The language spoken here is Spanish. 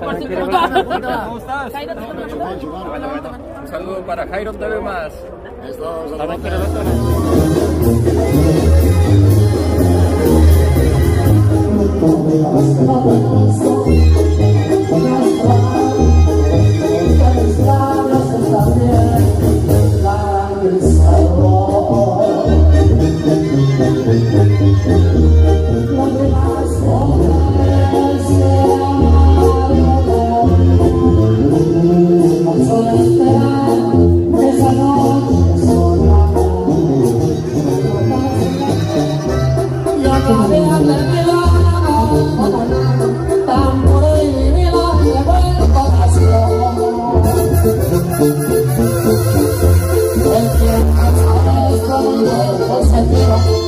Por ¿Cómo estás? Jairo, Un saludo para Jairo TV Más. Esto, I'm